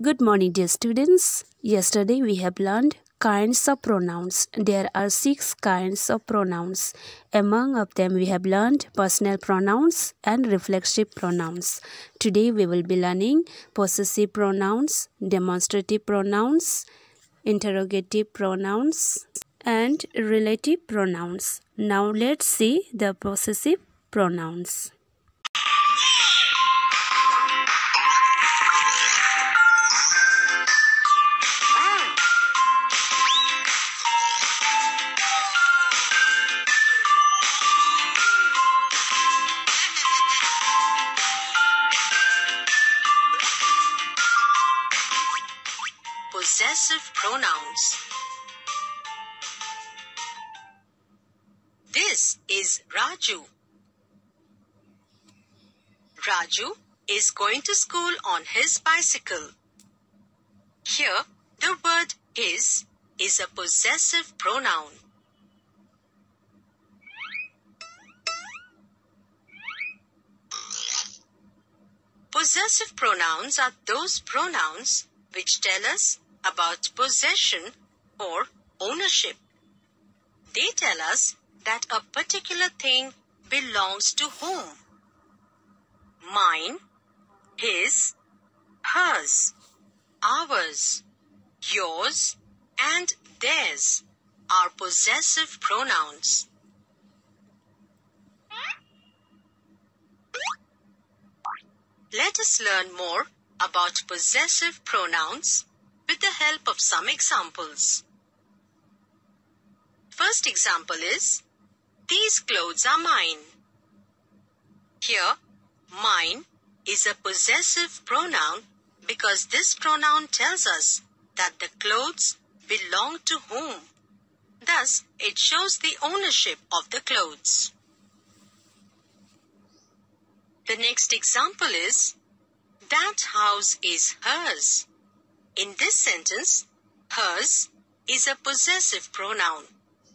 Good morning, dear students. Yesterday we have learned kinds of pronouns. There are six kinds of pronouns. Among of them we have learned personal pronouns and reflexive pronouns. Today we will be learning possessive pronouns, demonstrative pronouns, interrogative pronouns and relative pronouns. Now let's see the possessive pronouns. Pronouns. This is Raju. Raju is going to school on his bicycle. Here, the word is is a possessive pronoun. Possessive pronouns are those pronouns which tell us about possession or ownership. They tell us that a particular thing belongs to whom? Mine, his, hers, ours, yours, and theirs are possessive pronouns. Let us learn more about possessive pronouns with the help of some examples. First example is, these clothes are mine. Here, mine is a possessive pronoun because this pronoun tells us that the clothes belong to whom. Thus, it shows the ownership of the clothes. The next example is, that house is hers. In this sentence, hers is a possessive pronoun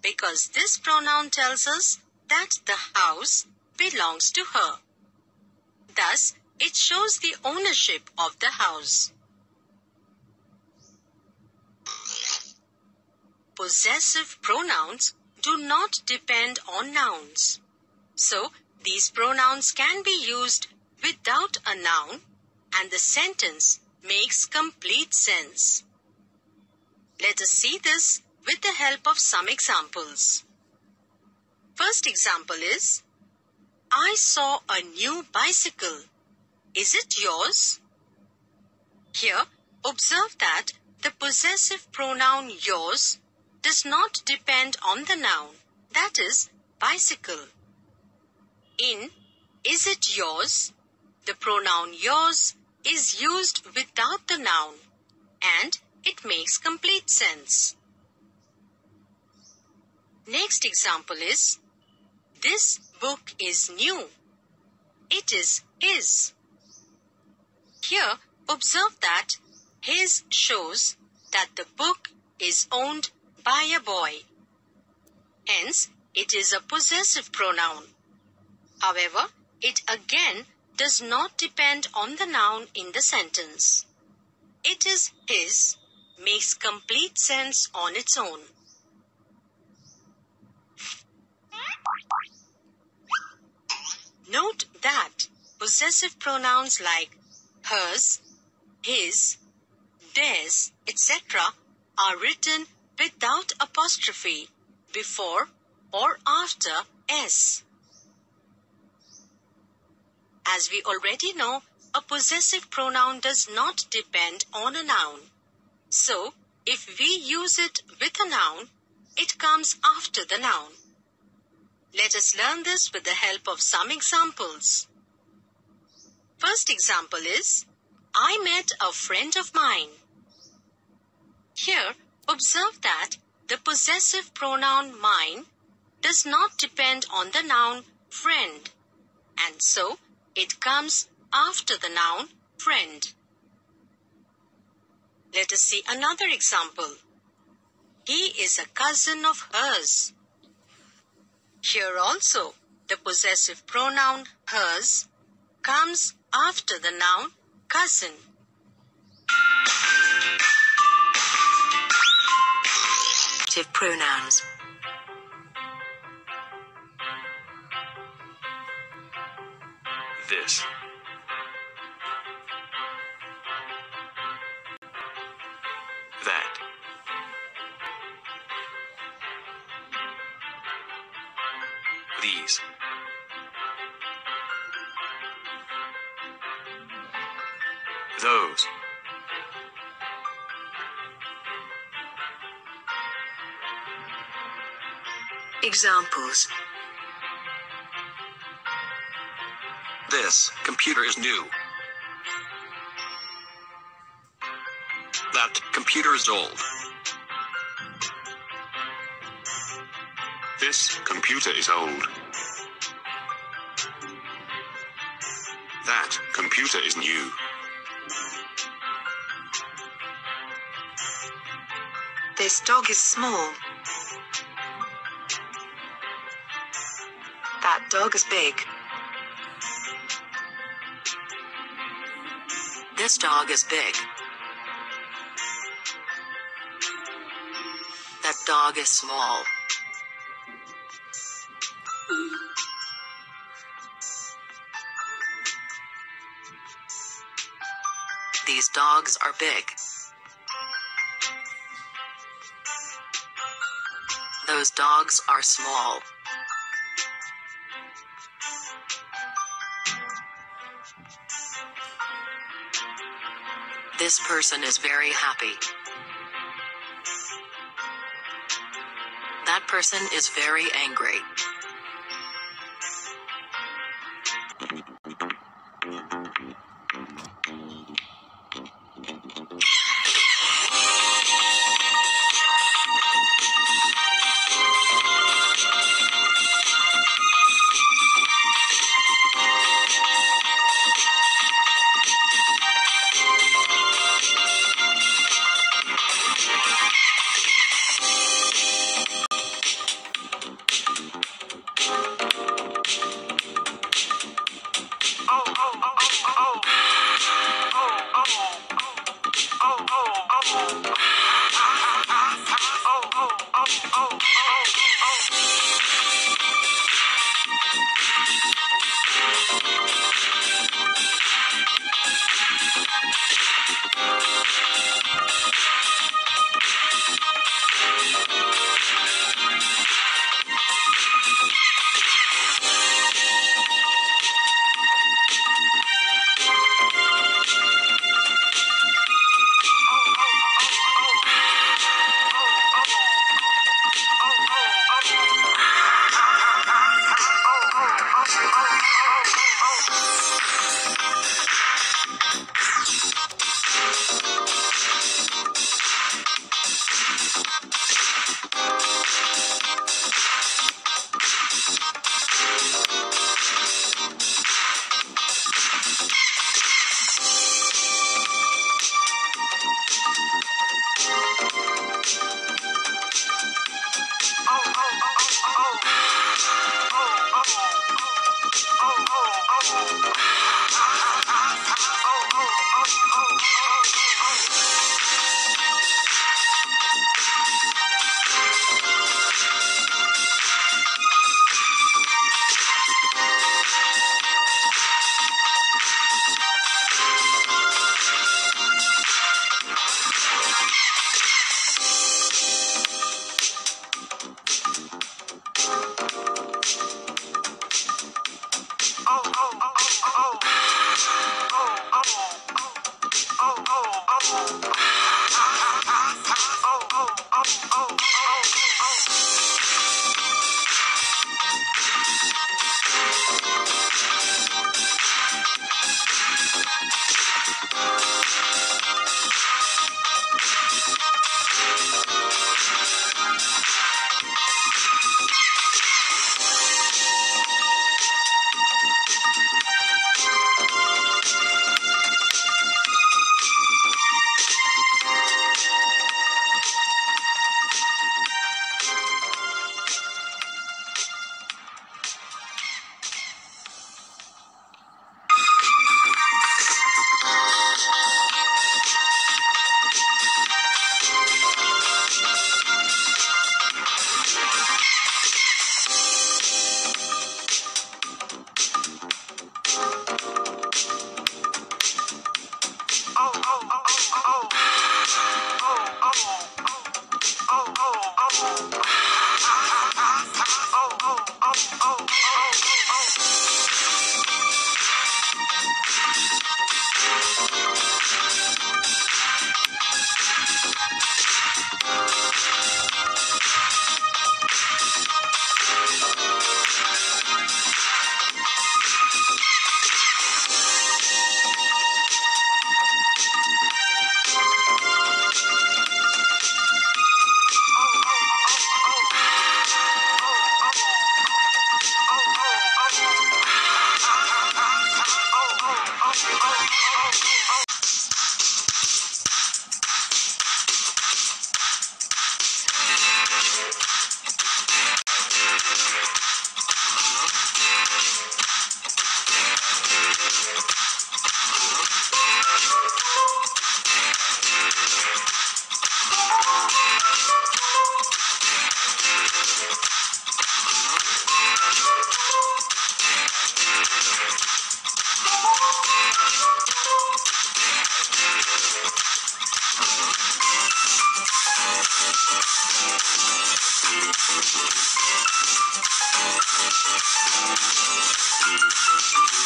because this pronoun tells us that the house belongs to her. Thus, it shows the ownership of the house. Possessive pronouns do not depend on nouns. So, these pronouns can be used without a noun and the sentence makes complete sense. Let us see this with the help of some examples. First example is, I saw a new bicycle. Is it yours? Here, observe that the possessive pronoun yours does not depend on the noun, that is, bicycle. In is it yours, the pronoun yours is used without the noun and it makes complete sense. Next example is This book is new. It is his. Here, observe that his shows that the book is owned by a boy. Hence, it is a possessive pronoun. However, it again does not depend on the noun in the sentence. It is his makes complete sense on its own. Note that possessive pronouns like hers, his, theirs, etc. are written without apostrophe before or after s. As we already know, a possessive pronoun does not depend on a noun. So, if we use it with a noun, it comes after the noun. Let us learn this with the help of some examples. First example is, I met a friend of mine. Here, observe that the possessive pronoun mine does not depend on the noun friend. And so, it comes after the noun friend. Let us see another example. He is a cousin of hers. Here also, the possessive pronoun hers comes after the noun cousin. Pronouns This. That. These. Those. Examples. This computer is new. That computer is old. This computer is old. That computer is new. This dog is small. That dog is big. This dog is big. That dog is small. These dogs are big. Those dogs are small. This person is very happy. That person is very angry. Thank you.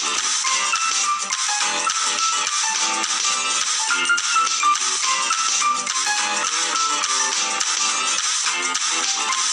Thank you.